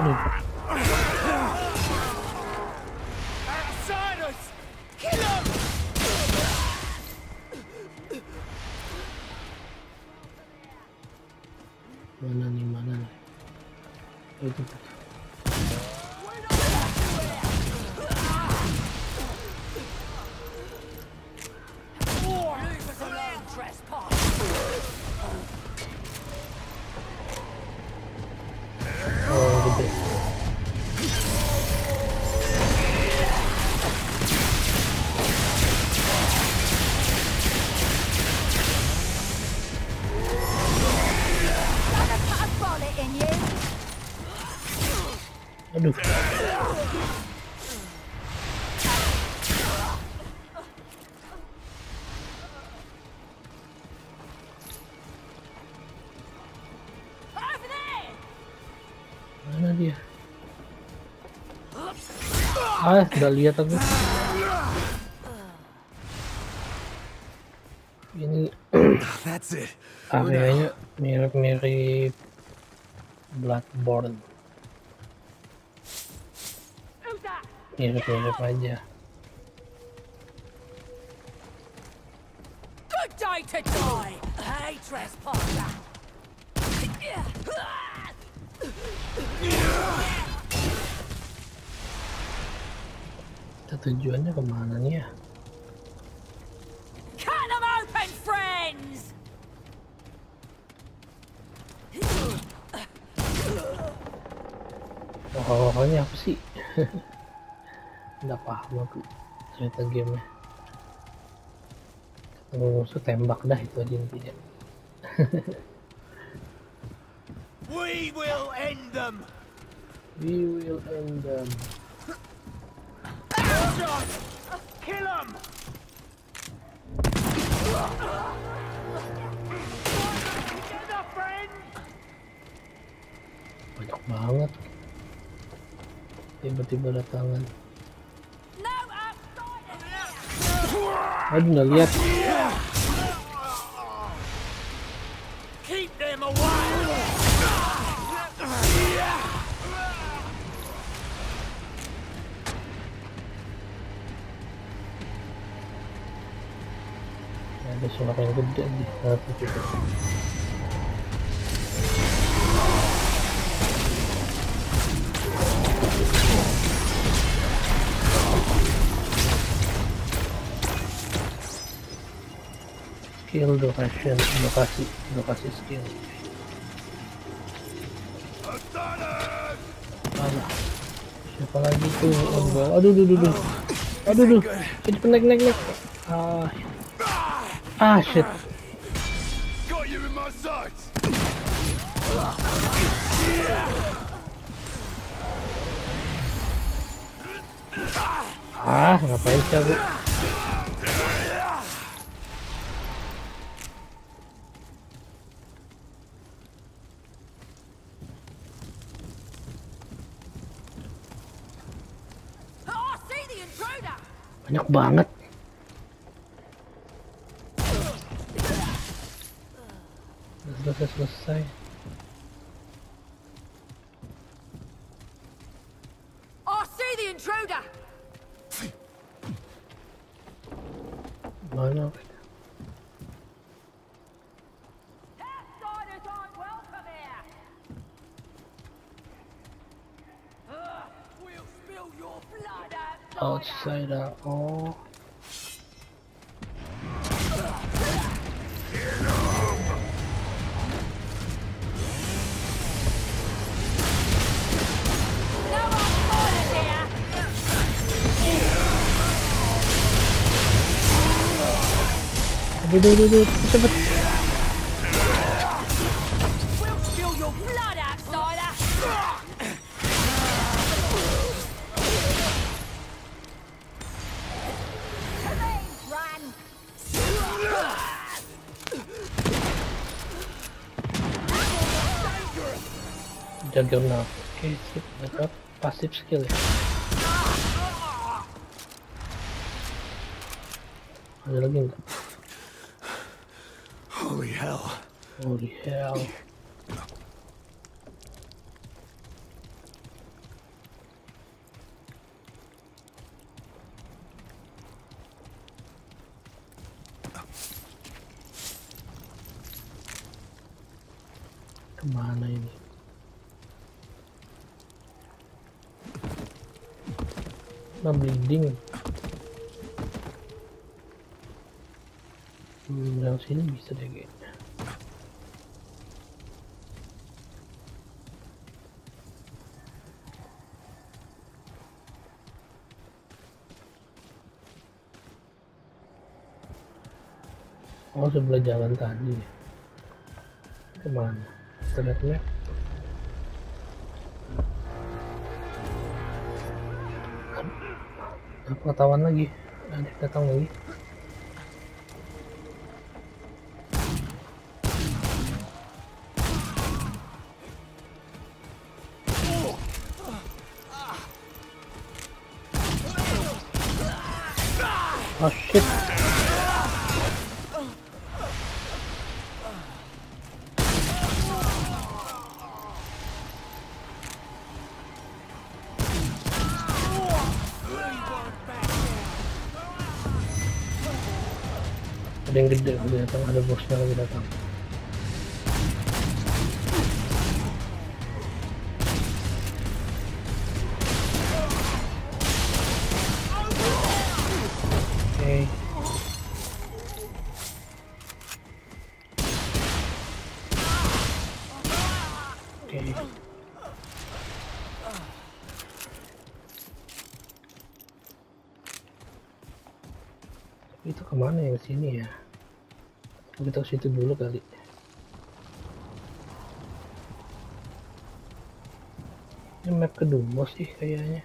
I mean, aduh. Mana dia? Ah udah lihat aku. Ini That's it. areanya mirip-mirip Bloodborne mirip-mirip aja Good day to die! Hey, trespasser! kita tujuannya ke mana nih ya Cut them open, friends! pokoknya apa sih nggak paham aku cerita gamenya. Ketemu musuh tembak dah itu aja intinya. We will end them. we will end them. Kill them. Banyak banget. Tiba-tiba datangan. No nggak lihat Keep them away. ada suara yang gede di skill duration lokasi lokasi skill. Mana? Siapa lagi tuh oh, aduh aduh aduh. Aduh aduh. Jadi naik naik naik ah. Ah shit. Ah ngapain sih aku banget. Udah selesai. Selesai I see outside! outsider oh No outsiders here! aduh aduh aduh, aduh cepet juggernaut oke sip dapat pasif skill. Ya ada lagi enggak Holy hell. holy hell ke mana ini Bleeding. Hmm, yang sini bisa deh kayaknya. Oh sebelah jalan tadi. Ke mana? Internet ketahuan lagi? Ada datang lagi. Situ dulu kali. Ini map kedua sih kayaknya.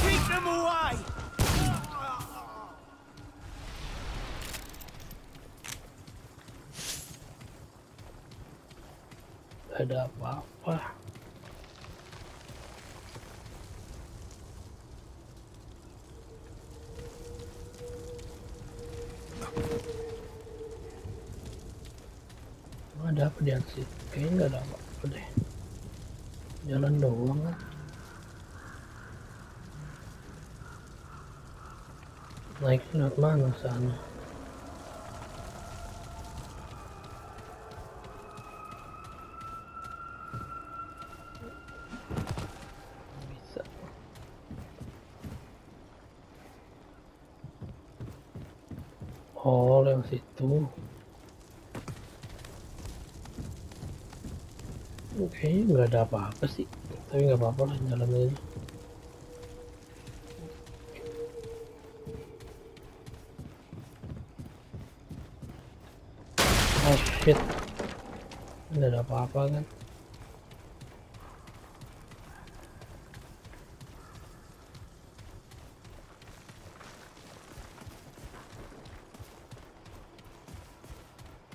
Keep them away! Gak ada apa-apa. Emang ada apa di atas itu? Kayaknya nggak ada apa-apa deh. Jalan doang kan. Naik lewat mana sana? Bisa. Oh, lewat situ. Kayaknya nggak ada apa-apa sih. Tapi nggak apa-apa lah, jalan aja. Oh shit. Nggak ada apa-apa kan.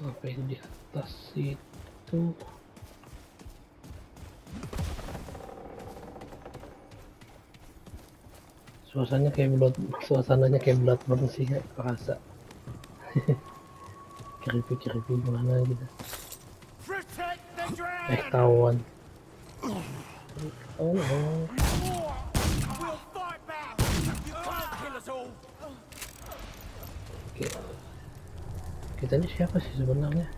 Apa itu di atas itu? Suasananya kayak blood, suasananya kayak bloodborne sih ya. creepy gimana gitu. Eh tahuan. Oh! Oke. Kita ini siapa sih sebenarnya?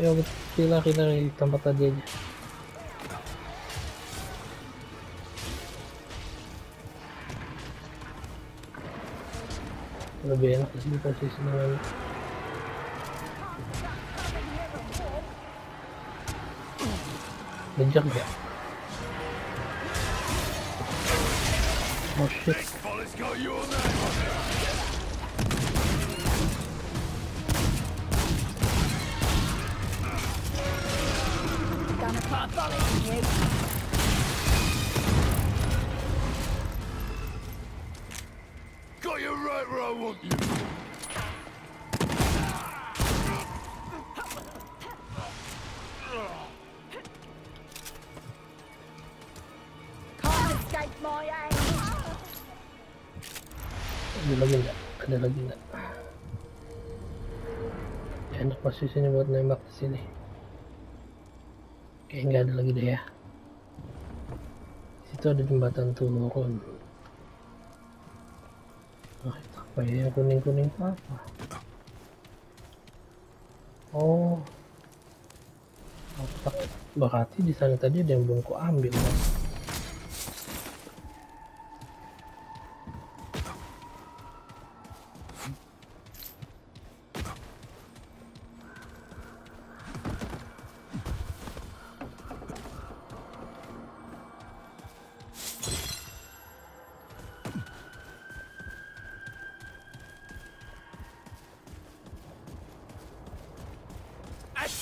ya betul. Lari kita di tempat tadi aja. Lebih enak di posisi dengan ngejar ya oh shit. Got you right where I want you. Can't escape my aim. Ada lagi enggak? Ada lagi enggak? Enak posisinya buat nembak di sini. Kayak nggak ada lagi deh ya. Di situ ada jembatan turun. Nah, itu apa ya? Kuning-kuning itu apa? Oh. Berarti di sana tadi ada yang belum ku ambil.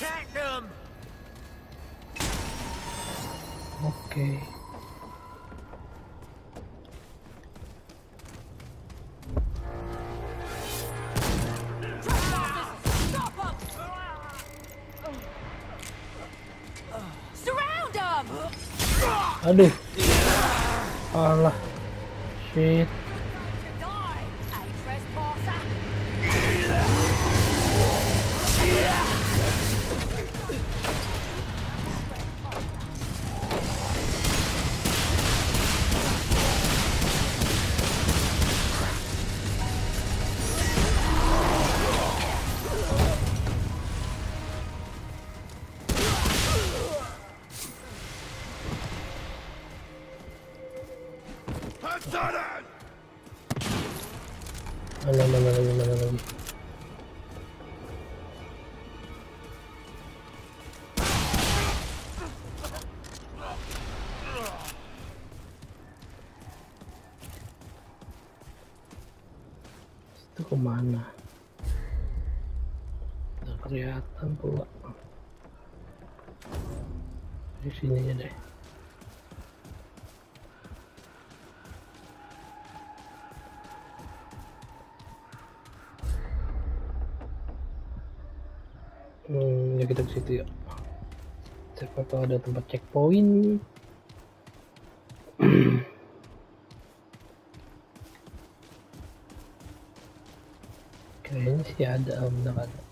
Attack them! Oke. Stop them! Surround them! Aduh. Alah. Shit. Kelihatan pula. Di sini deh. Hmm, ya kita ke situ ya. Siapa tahu ada tempat checkpoint. Kayaknya sih ada, bener ada.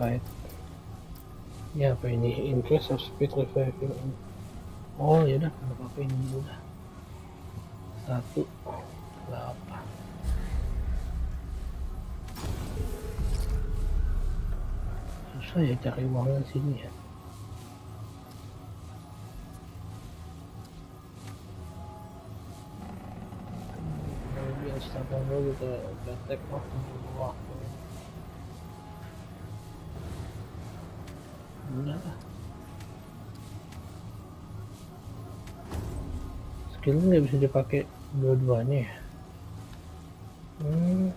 Right. Ya apa ini? Increase of speed revival. Oh ya udah, nggak apa-apa ini dulu dah. Satu. Delapan. Susah ya cari uangnya sini ya. Setelah dulu kita kita take off waktu. skill nggak bisa dipakai dua-duanya ya? Hmm.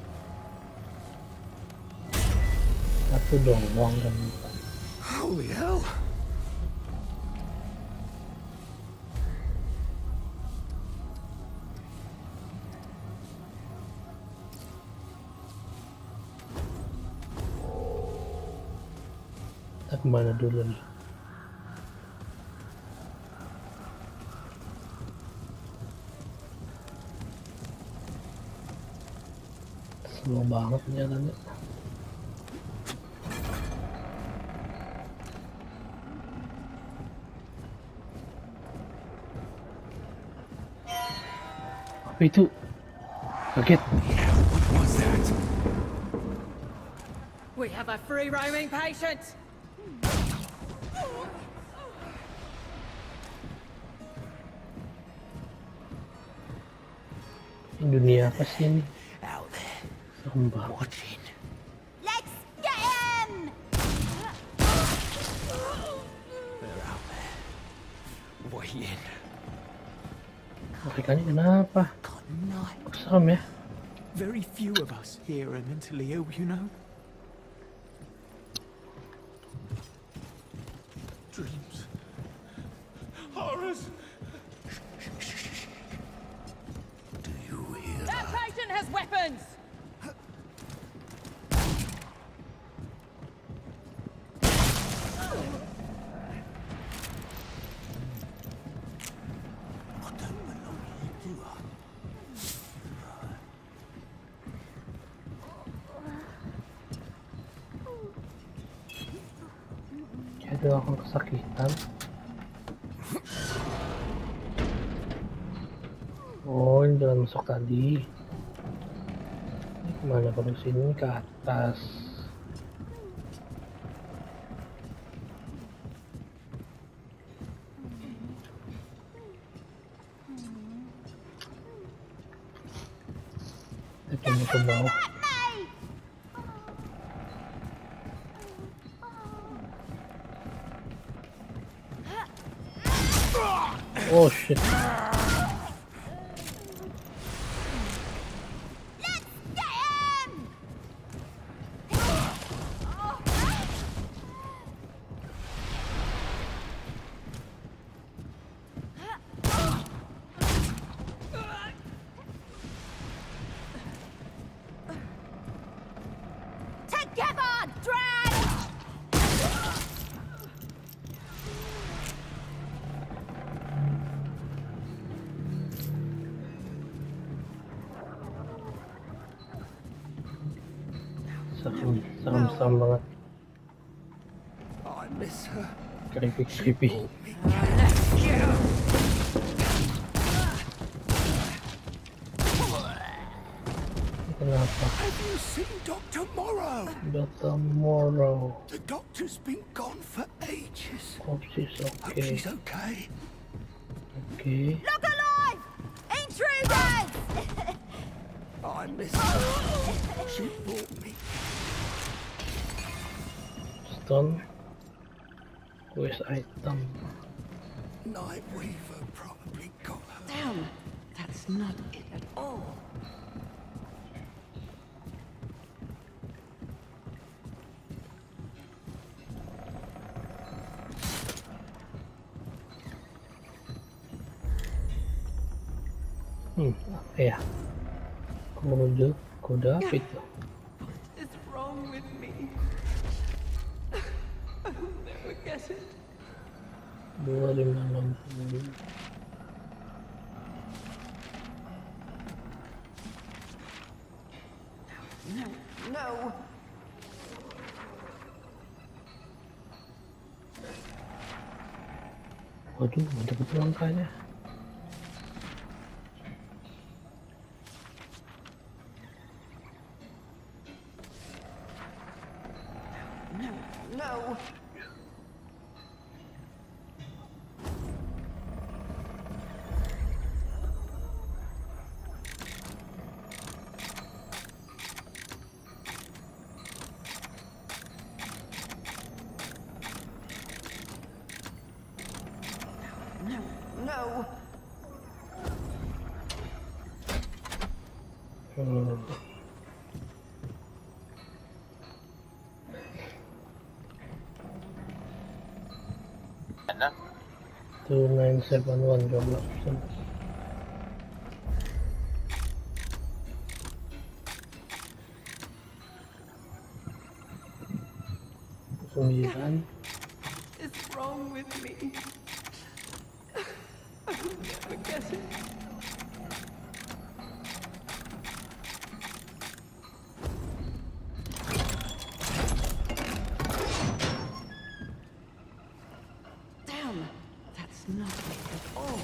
satu doang kan. Oh, Holy hell kita ke mana dulu nih. Slow banget jalannya apa itu kaget? We have a free roaming patient. dunia apa sih ini serem banget watching. Let's get him! They're out there, waiting. mereka ini kenapa God, night. kok serem ya Very few of us here are mentally ill, you know. Tadi. Ini ke mana? Kalau sini ke atas serem serem banget I miss her. creepy creepy Ini kenapa Have you seen Dr. Morrow? Dr. Morrow The doctor's been gone for ages. hope she's Hope okay she's okay. okay Look alive! Intruders! I miss her. She stone quest item. Nightweaver probably got her. Damn, that's not it at all. hmm apa ya. Menuju kuda apa itu dua lima enam. Puluh waduh ada betul angkanya No, no. No, no. hmm. two nine seven one coba option sembilan wrong with me? I will never get it. Damn, that's not it at all.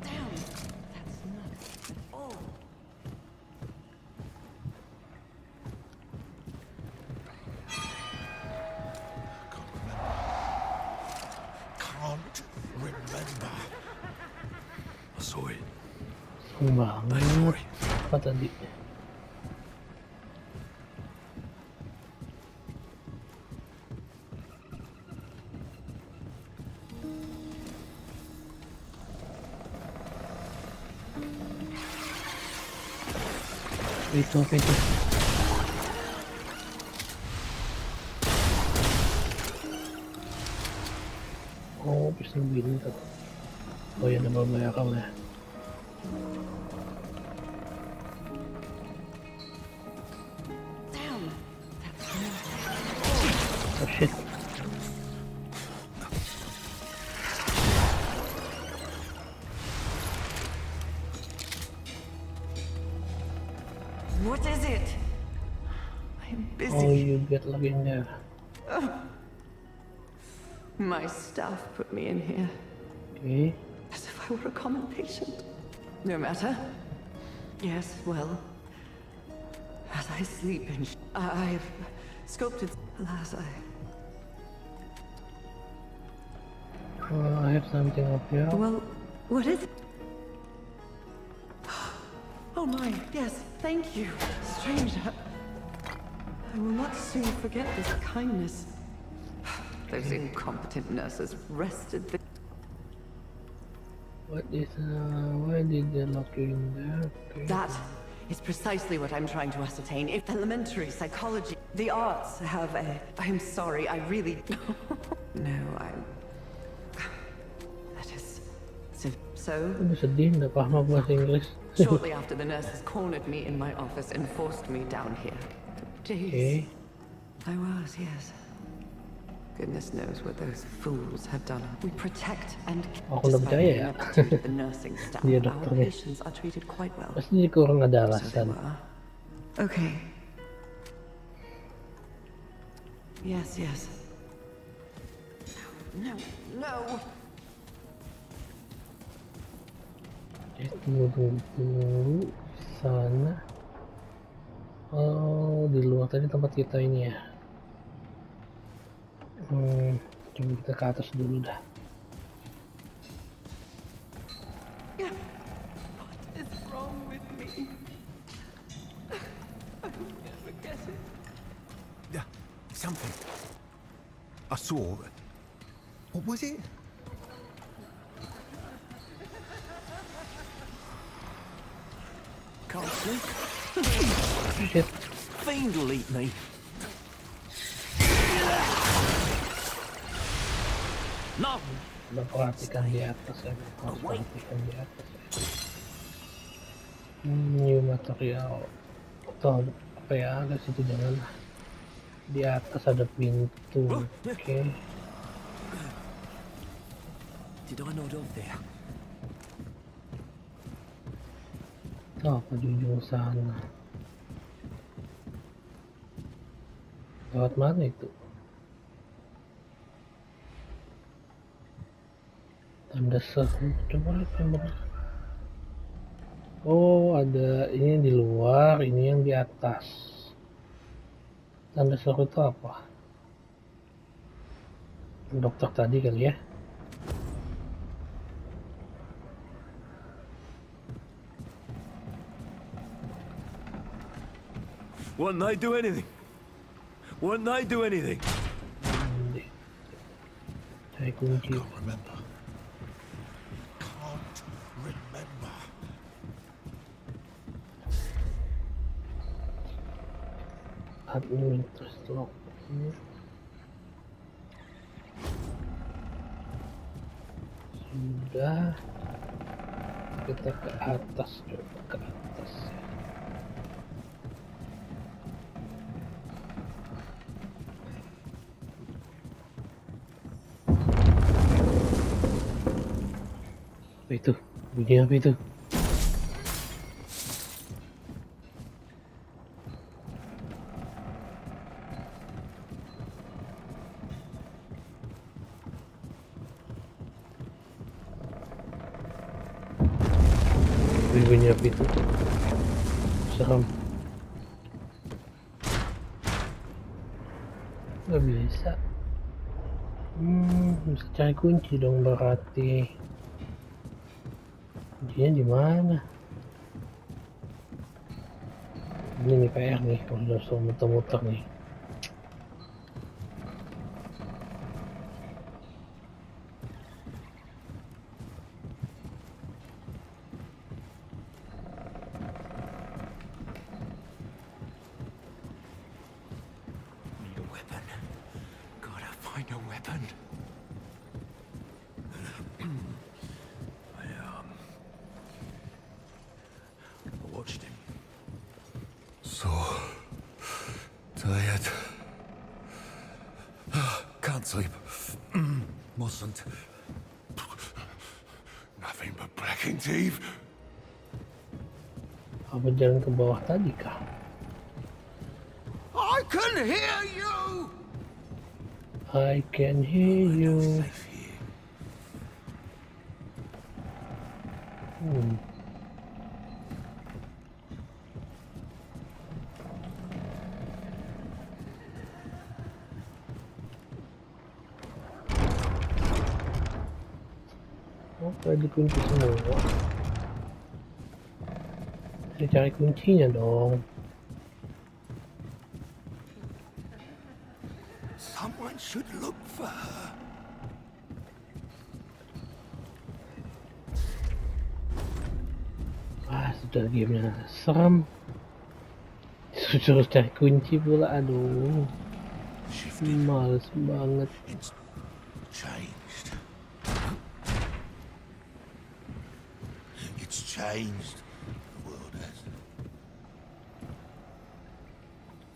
Damn, that's not it at all. Can't remember. I saw it. Ang banget. Apa tadi? Itu itu? Oh, pistol bintang. Oh ya, double barrel ya. Shit. What is it? I'm busy. Oh, you get luck in there. My staff put me in here Okay. as if I were a common patient. No matter. Yes, well, as I sleep and I've sculpted. Alas, I. Uh, I have something up here. Well, what is it? Oh my, yes, thank you, stranger. I will not soon forget this kindness. Those incompetent nurses rested the What is, uh, why did they lock you in there? Okay. That is precisely what I'm trying to ascertain. If elementary psychology, the arts have a. I'm sorry, I really. no, I'm. Inggris. shortly after the nurses cornered me in my office and forced me down here. Jeez. Okay. I was, yes. Goodness knows what those fools have done. We protect and despite the ineptitude of the nursing staff, our patients are treated quite well. Pasti kurang ada So they alasan. were. Okay. Yes, yes. No, no. Eh, tunggu, tunggu, tunggu. Sana. Oh, di luar tadi tempat kita ini ya. Hmm, coba kita ke atas dulu dah. Yeah, something. I saw. What was it? Shit. Fiend will eat me. No! Coba perhatikan di atas ya. Perhatikan di atas ya. New material. Apa ya, situ jangan. Di atas ada pintu. Oke. Did I nod off there? Apa ujung sana? Lewat mana itu? Tanda seru. Coba lihat yang. Oh, ada ini di luar, ini yang di atas. Tanda seru itu apa? Dokter tadi kali ya? Wouldn't they do anything? Wouldn't they do anything? Hindi. Cari kunci. Can't remember. Can't remember. Administrator. Sudah. Kita ke atas coba ke atas. Apa itu? Bunyi apa itu? Bunyi apa itu? Serem. Gak bisa. Hmm, bisa cari kunci dong berarti. Kuncinya di mana? Ini nih PR nih, kalau udah muter-muter nih. Jalan ke bawah tadi kah? I can hear you. I can hear you. Saya cari kuncinya. Someone should look for her. Ah, sudah gamenya serem. Suruh cari kunci pula, aduh. Males banget. It's changed. It's changed. The world has.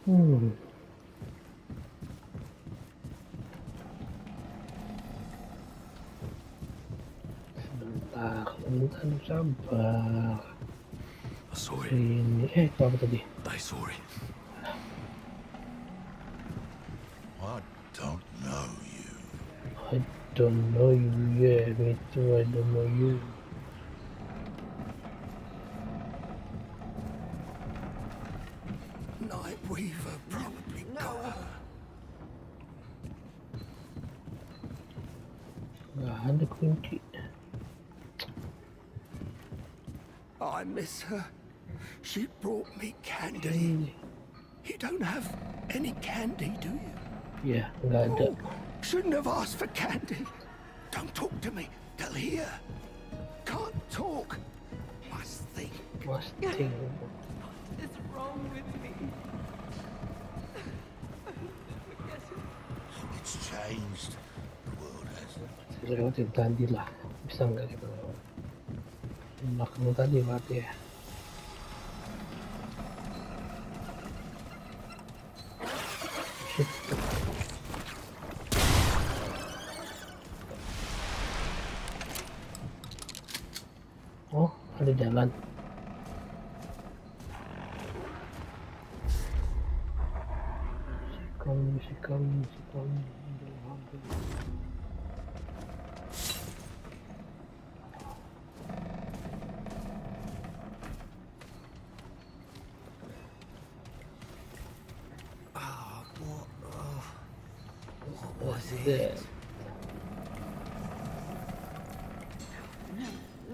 Hmm. Sabar. I saw it. Ini, eh, itu apa tadi? Saw it. I don't know you. I don't know you, yeah, me too, I don't know you. Gak ada kunci. I miss her. She brought me candy. Ini, You don't have any candy, do you? Yeah, nggak ada. Oh, shouldn't have asked for candy. Don't talk to me. They'll hear. Can't talk. Must think. Masting. What is wrong with me? It's changed. Lewatin tadi lah. Bisa nggak kita lewat? Tadi berarti ya. Oh, ada jalan. Second coming, what was That's it? it.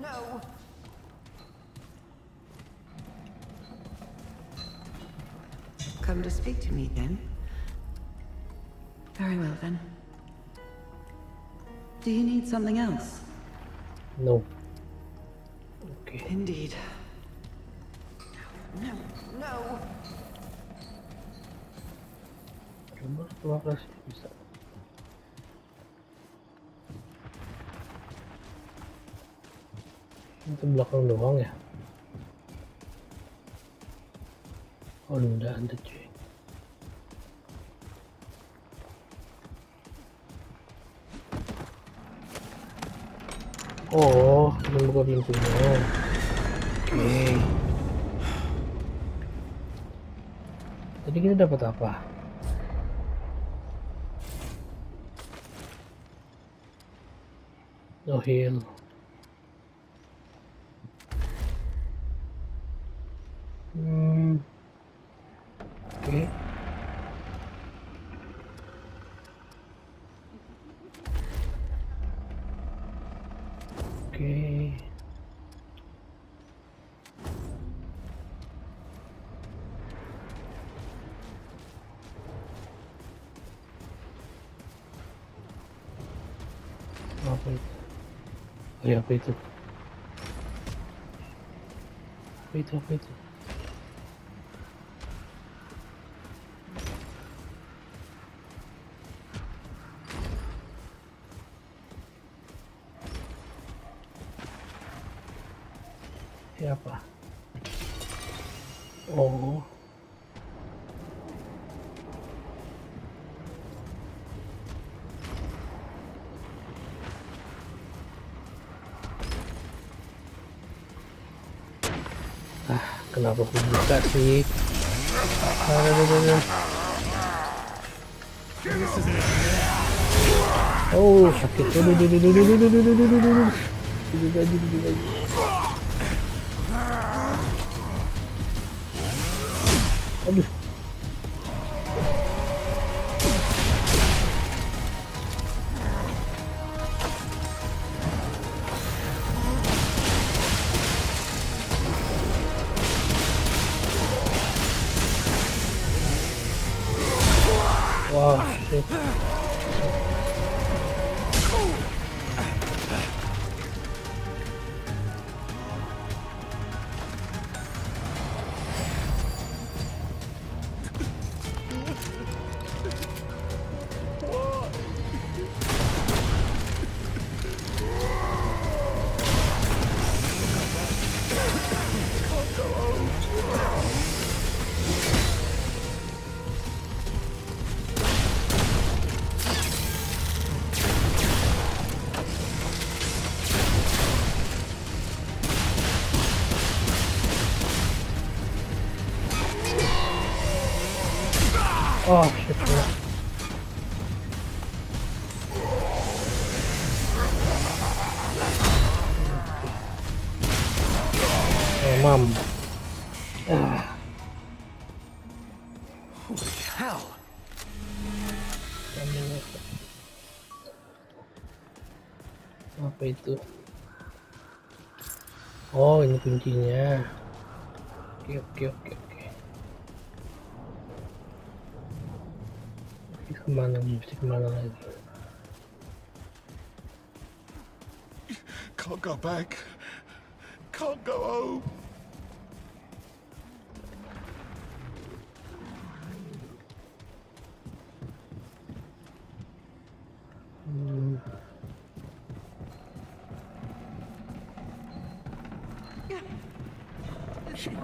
No. Come to speak to me then. Very well then. Do you need something else? No. Belakang doang ya? Oh udah ada cuy. Oh, belum buka pintunya. Oke. Tadi kita dapat apa? No heal. 对呀，备注、备注、备。Kenapa aku buka sih? Oh, sakit. Aduh. Aduh. 哇 itu? Oh, ini kuncinya. Oke, oke, oke, oke. Ini ke mana? Mesti ke mana lagi? Can't go back. Can't go home.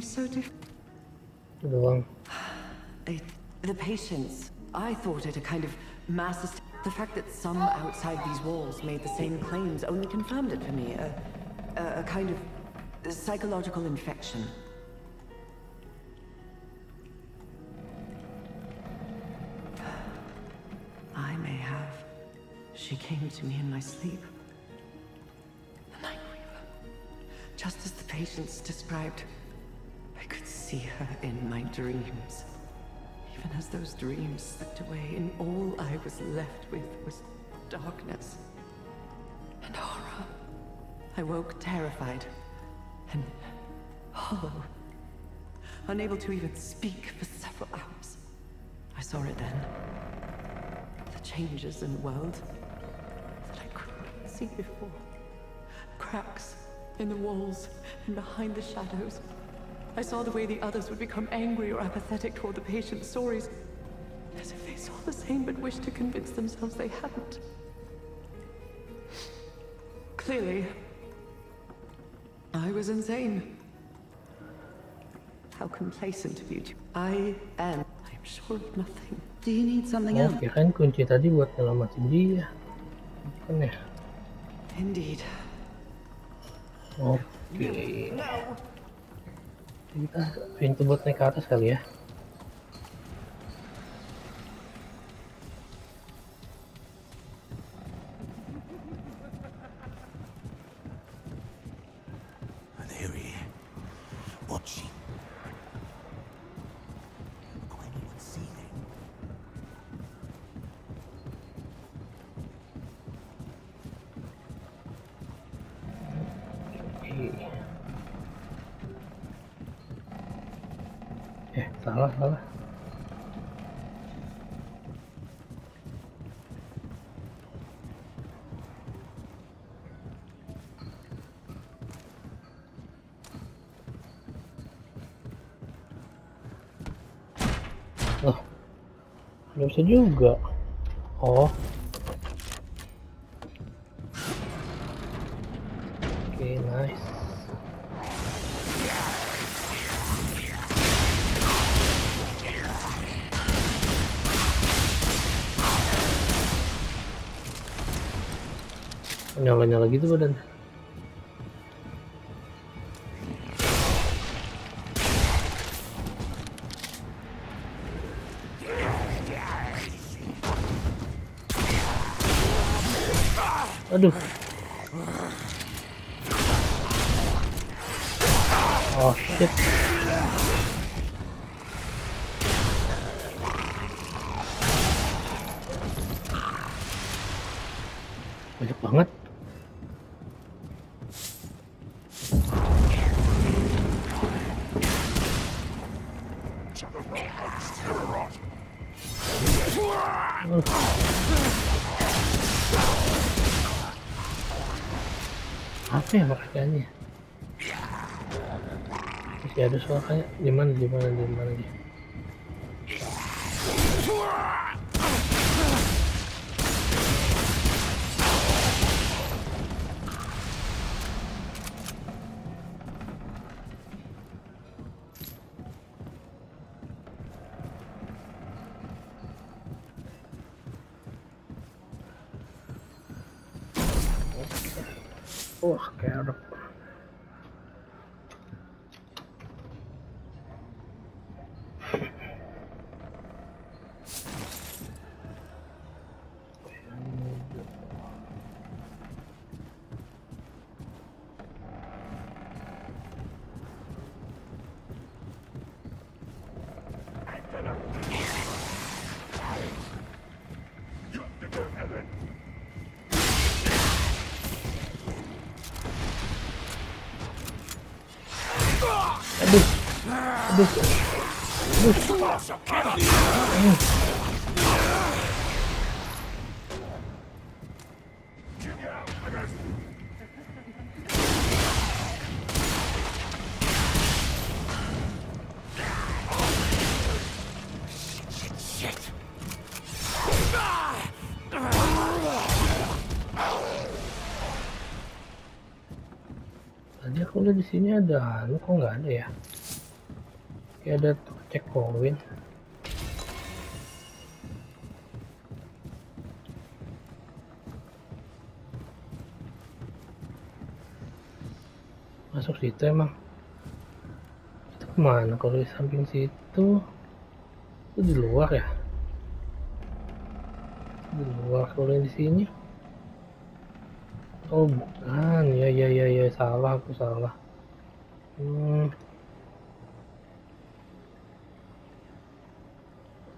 So different. doang. It, the patients. I thought it a kind of mass. The fact that some outside these walls made the same claims only confirmed it for me. A, a, a kind of psychological infection. I may have. She came to me in my sleep. The Night Weaver. Just as the patients described. See her in my dreams. Even as those dreams slipped away, and all I was left with was darkness and horror. I woke terrified and hollow, unable to even speak for several hours. I saw it then. The changes in the world that I could not see before. Cracks in the walls and behind the shadows. I saw the way the others would become angry or apathetic toward the patient's stories, as if they saw the same but wished to convince themselves they hadn't. Clearly, I was insane. How complacent of you two. I am. I am sure of nothing. Do you need something Oh, kirain kunci tadi buat nyelamatin dia. Bukan ya? Indeed. Oke. Kita pintu buat naik ke atas kali ya. They're here, watching. Oh, anyone see them? Oke. Eh, salah, salah. Loh, nggak bisa juga. Gitu badan. Apa ya makanya? Masih ada suaranya. Di mana? Di mana? Di Tadi aku lihat di sini ada anu kok nggak ada ya? Kayak ada checkpoint. Masuk situ emang. Itu ke mana? Kalau di samping situ, itu di luar ya? Di luar kalau di sini. Oh bukan, ya ya ya ya salah aku salah. Hmm.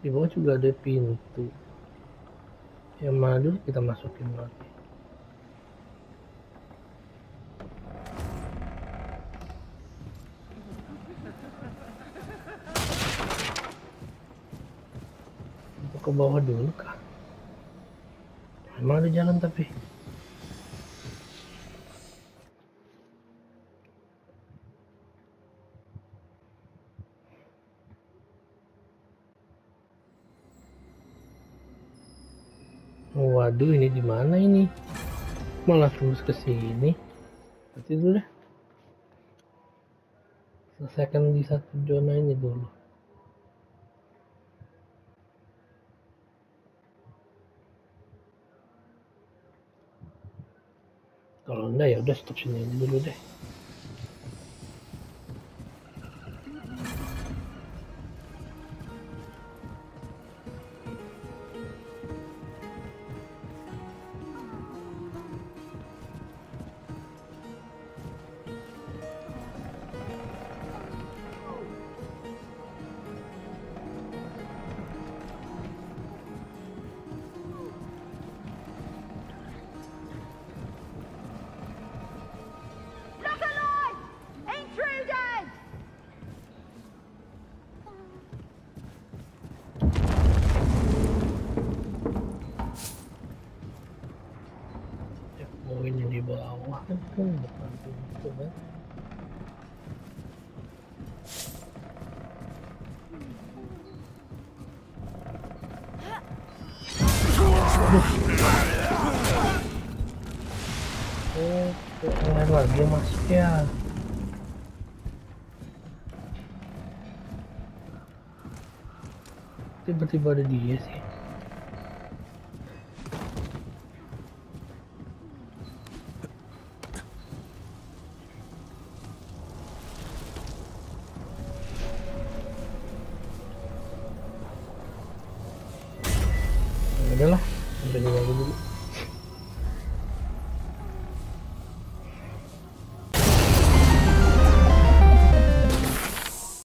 Di bawah juga ada pintu. Yang mana dulu kita masukin lagi. Ke bawah dulu kah? Emang ada jalan tapi. Waduh, ini di mana ini? Malah terus ke sini. Berarti dulu deh. Selesaikan di satu zona ini dulu. Kalau enggak ya udah stop sini dulu deh. Kan bukan pintu ya. Tiba-tiba ada dia sih.